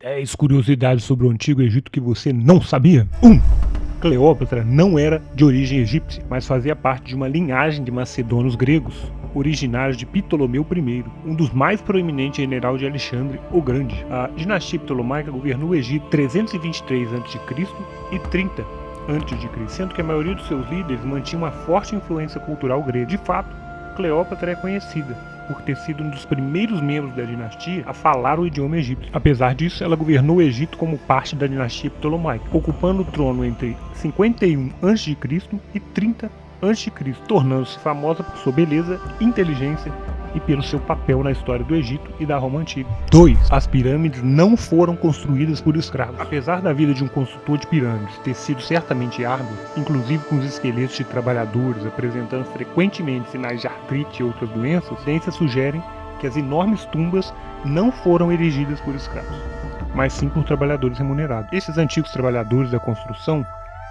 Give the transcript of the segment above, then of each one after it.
10 curiosidades sobre o Antigo Egito que você não sabia. 1. Um, Cleópatra não era de origem egípcia, mas fazia parte de uma linhagem de macedônios gregos, originários de Ptolomeu I, um dos mais proeminentes general de Alexandre o Grande. A dinastia ptolomaica governou o Egito 323 a.C. e 30 a.C., sendo que a maioria dos seus líderes mantinha uma forte influência cultural grega. De fato, Cleópatra é conhecida por ter sido um dos primeiros membros da dinastia a falar o idioma egípcio. Apesar disso, ela governou o Egito como parte da dinastia Ptolomaica, ocupando o trono entre 51 a.C. e 30 a.C., tornando-se famosa por sua beleza, inteligência e pelo seu papel na história do Egito e da Roma Antiga. 2. As pirâmides não foram construídas por escravos. Apesar da vida de um construtor de pirâmides ter sido certamente árdua, inclusive com os esqueletos de trabalhadores apresentando frequentemente sinais de artrite e outras doenças, ciências sugerem que as enormes tumbas não foram erigidas por escravos, mas sim por trabalhadores remunerados. Esses antigos trabalhadores da construção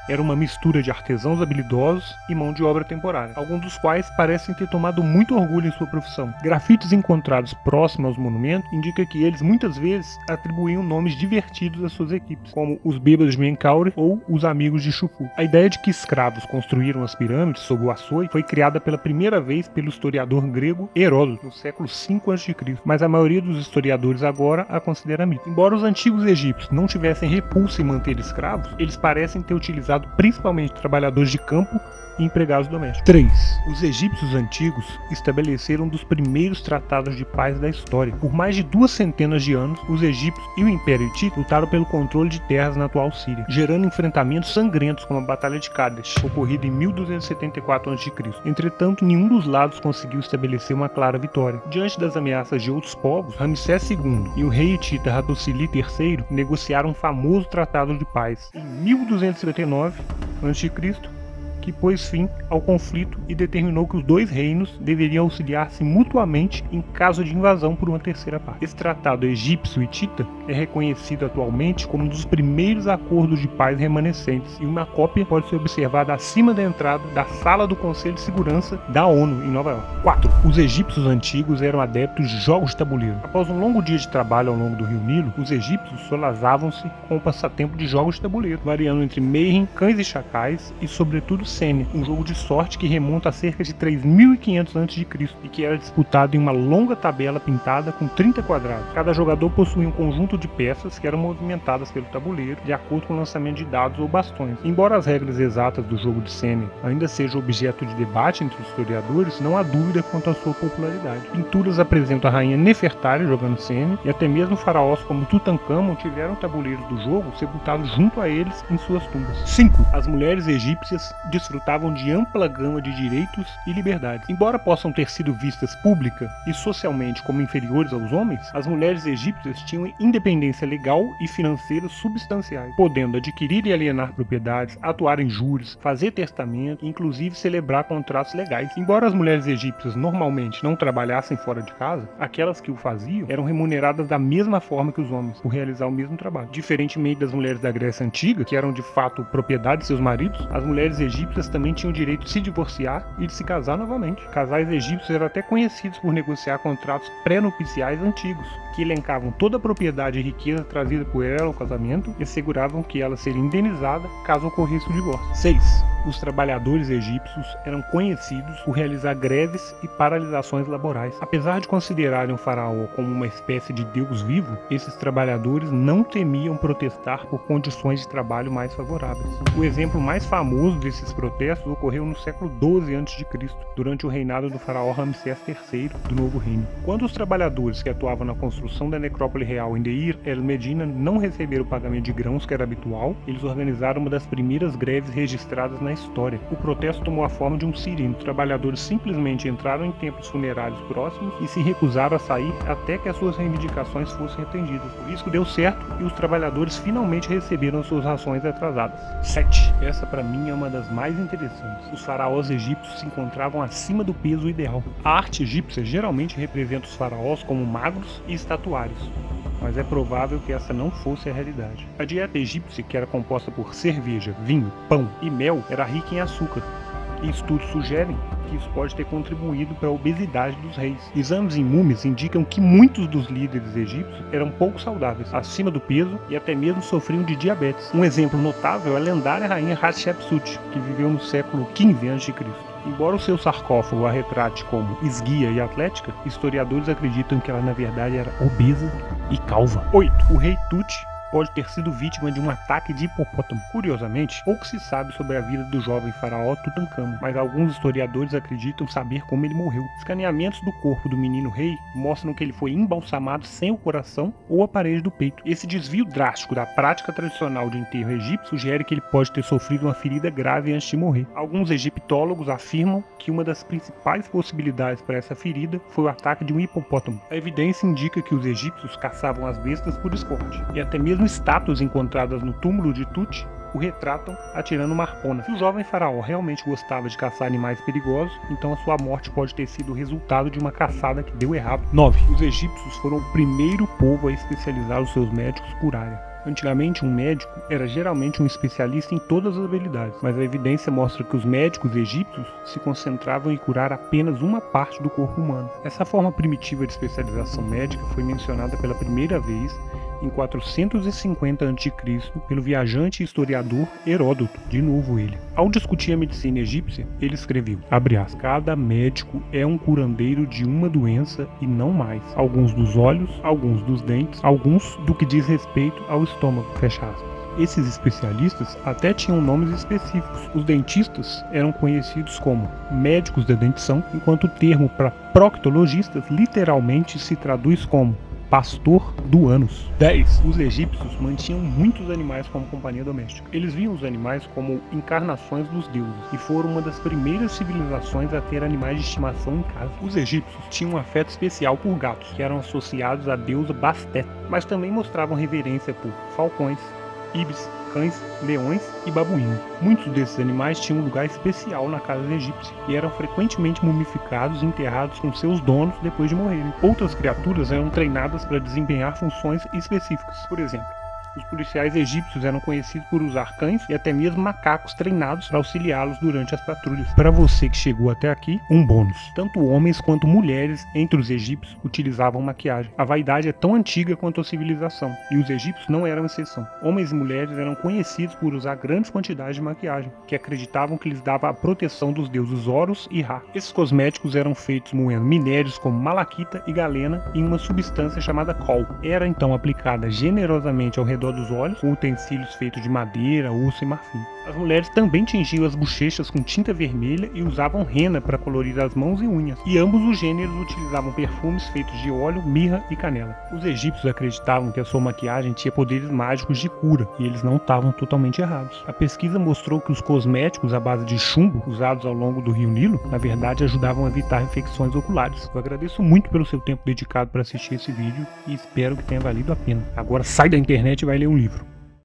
era uma mistura de artesãos habilidosos e mão de obra temporária, alguns dos quais parecem ter tomado muito orgulho em sua profissão. Grafites encontrados próximos aos monumentos indicam que eles muitas vezes atribuíam nomes divertidos às suas equipes, como os bêbados de Menkaure ou os amigos de Chufu. A ideia de que escravos construíram as pirâmides sob o açoite foi criada pela primeira vez pelo historiador grego Heródoto, no século 5 a.C., mas a maioria dos historiadores agora a considera mito. Embora os antigos egípcios não tivessem repulsa em manter escravos, eles parecem ter utilizado principalmente trabalhadores de campo e empregados domésticos. 3. Os egípcios antigos estabeleceram um dos primeiros tratados de paz da história. Por mais de duas centenas de anos, os egípcios e o Império Hitita lutaram pelo controle de terras na atual Síria, gerando enfrentamentos sangrentos como a Batalha de Kadesh, ocorrida em 1274 a.C. Entretanto, nenhum dos lados conseguiu estabelecer uma clara vitória. Diante das ameaças de outros povos, Ramsés II e o rei hitita Hattusili III negociaram um famoso tratado de paz. Em 1259 a.C., que pôs fim ao conflito e determinou que os dois reinos deveriam auxiliar-se mutuamente em caso de invasão por uma terceira parte. Esse tratado egípcio-hitita é reconhecido atualmente como um dos primeiros acordos de paz remanescentes e uma cópia pode ser observada acima da entrada da sala do Conselho de Segurança da ONU em Nova York. 4. Os egípcios antigos eram adeptos de jogos de tabuleiro. Após um longo dia de trabalho ao longo do rio Nilo, os egípcios solazavam-se com o passatempo de jogos de tabuleiro, variando entre mayhem, cães e chacais e, sobretudo, Sênia, um jogo de sorte que remonta a cerca de 3.500 a.C. e que era disputado em uma longa tabela pintada com 30 quadrados. Cada jogador possuía um conjunto de peças que eram movimentadas pelo tabuleiro de acordo com o lançamento de dados ou bastões. Embora as regras exatas do jogo de Sênia ainda sejam objeto de debate entre os historiadores, não há dúvida quanto à sua popularidade. Pinturas apresentam a rainha Nefertari jogando Sênia e até mesmo faraós como Tutankhamon tiveram tabuleiros do jogo sepultados junto a eles em suas tumbas. 5. As mulheres egípcias desfrutavam de ampla gama de direitos e liberdades. Embora possam ter sido vistas pública e socialmente como inferiores aos homens, as mulheres egípcias tinham independência legal e financeira substanciais, podendo adquirir e alienar propriedades, atuar em júris, fazer testamento e inclusive celebrar contratos legais. Embora as mulheres egípcias normalmente não trabalhassem fora de casa, aquelas que o faziam eram remuneradas da mesma forma que os homens, por realizar o mesmo trabalho. Diferentemente das mulheres da Grécia Antiga, que eram de fato propriedade de seus maridos, as mulheres egípcias egípcias também tinham o direito de se divorciar e de se casar novamente. Casais egípcios eram até conhecidos por negociar contratos pré-nupciais antigos, que elencavam toda a propriedade e riqueza trazida por ela ao casamento e asseguravam que ela seria indenizada caso ocorresse o divórcio. 6 os trabalhadores egípcios eram conhecidos por realizar greves e paralisações laborais. Apesar de considerarem o faraó como uma espécie de deus vivo, esses trabalhadores não temiam protestar por condições de trabalho mais favoráveis. O exemplo mais famoso desses protestos ocorreu no século 12 a.C., durante o reinado do faraó Ramsés III do Novo Reino. Quando os trabalhadores que atuavam na construção da necrópole real em Deir el Medina não receberam o pagamento de grãos que era habitual, eles organizaram uma das primeiras greves registradas na história. O protesto tomou a forma de um. Os trabalhadores simplesmente entraram em templos funerários próximos e se recusaram a sair até que as suas reivindicações fossem atendidas. O risco deu certo e os trabalhadores finalmente receberam suas rações atrasadas. 7. Essa para mim é uma das mais interessantes. Os faraós egípcios se encontravam acima do peso ideal. A arte egípcia geralmente representa os faraós como magros e estatuários mas é provável que essa não fosse a realidade. A dieta egípcia, que era composta por cerveja, vinho, pão e mel, era rica em açúcar, e estudos sugerem que isso pode ter contribuído para a obesidade dos reis. Exames em múmias indicam que muitos dos líderes egípcios eram pouco saudáveis, acima do peso e até mesmo sofriam de diabetes. Um exemplo notável é a lendária rainha Hatshepsut, que viveu no século XV a.C. Embora o seu sarcófago a retrate como esguia e atlética, historiadores acreditam que ela na verdade era obesa e calva. 8. O rei Tut pode ter sido vítima de um ataque de hipopótamo. Curiosamente, pouco se sabe sobre a vida do jovem faraó Tutankhamon, mas alguns historiadores acreditam saber como ele morreu. Escaneamentos do corpo do menino rei mostram que ele foi embalsamado sem o coração ou a parede do peito. Esse desvio drástico da prática tradicional de enterro egípcio sugere que ele pode ter sofrido uma ferida grave antes de morrer. Alguns egiptólogos afirmam que uma das principais possibilidades para essa ferida foi o ataque de um hipopótamo. A evidência indica que os egípcios caçavam as bestas por esporte, e até mesmo estátuas encontradas no túmulo de Tut o retratam atirando uma arpona. Se o jovem faraó realmente gostava de caçar animais perigosos, então a sua morte pode ter sido o resultado de uma caçada que deu errado. 9. Os egípcios foram o primeiro povo a especializar os seus médicos por área. Antigamente, um médico era geralmente um especialista em todas as habilidades, mas a evidência mostra que os médicos egípcios se concentravam em curar apenas uma parte do corpo humano. Essa forma primitiva de especialização médica foi mencionada pela primeira vez em 450 a.C. pelo viajante e historiador Heródoto, de novo ele. Ao discutir a medicina egípcia, ele escreveu, aspas, cada médico é um curandeiro de uma doença e não mais. Alguns dos olhos, alguns dos dentes, alguns do que diz respeito ao estômago, fecha aspas. Esses especialistas até tinham nomes específicos. Os dentistas eram conhecidos como médicos da dentição, enquanto o termo para proctologistas literalmente se traduz como pastor do Anos. 10. Os egípcios mantinham muitos animais como companhia doméstica. Eles viam os animais como encarnações dos deuses e foram uma das primeiras civilizações a ter animais de estimação em casa. Os egípcios tinham um afeto especial por gatos, que eram associados à deusa Bastet, mas também mostravam reverência por falcões, ibis, cães, leões e babuínos. Muitos desses animais tinham um lugar especial na casa egípcia e eram frequentemente mumificados e enterrados com seus donos depois de morrerem. Outras criaturas eram treinadas para desempenhar funções específicas. Por exemplo, os policiais egípcios eram conhecidos por usar cães e até mesmo macacos treinados para auxiliá-los durante as patrulhas. Para você que chegou até aqui, um bônus. Tanto homens quanto mulheres entre os egípcios utilizavam maquiagem. A vaidade é tão antiga quanto a civilização, e os egípcios não eram exceção. Homens e mulheres eram conhecidos por usar grandes quantidades de maquiagem, que acreditavam que lhes dava a proteção dos deuses Horus e Ra. Esses cosméticos eram feitos moendo minérios como malaquita e galena em uma substância chamada col. Era então aplicada generosamente ao redor redor dos olhos, com utensílios feitos de madeira, osso e marfim. As mulheres também tingiam as bochechas com tinta vermelha e usavam rena para colorir as mãos e unhas, e ambos os gêneros utilizavam perfumes feitos de óleo, mirra e canela. Os egípcios acreditavam que a sua maquiagem tinha poderes mágicos de cura, e eles não estavam totalmente errados. A pesquisa mostrou que os cosméticos à base de chumbo, usados ao longo do rio Nilo, na verdade ajudavam a evitar infecções oculares. Eu agradeço muito pelo seu tempo dedicado para assistir esse vídeo e espero que tenha valido a pena. Agora sai da internet e vai ler um livro.